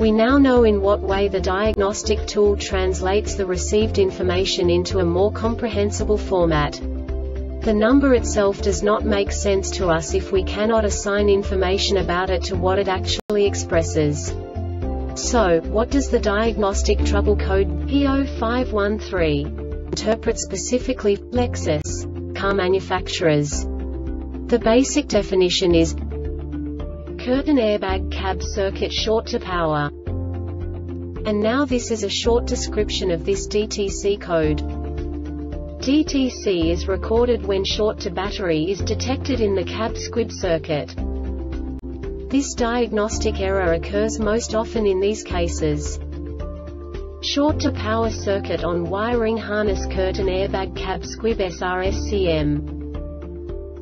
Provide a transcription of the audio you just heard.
We now know in what way the diagnostic tool translates the received information into a more comprehensible format. The number itself does not make sense to us if we cannot assign information about it to what it actually expresses. So, what does the diagnostic trouble code P0513 interpret specifically Lexus car manufacturers? The basic definition is curtain airbag cab circuit short to power. And now this is a short description of this DTC code. DTC is recorded when short to battery is detected in the cab squib circuit. This diagnostic error occurs most often in these cases. Short to power circuit on wiring harness curtain airbag cab squib SRSCM.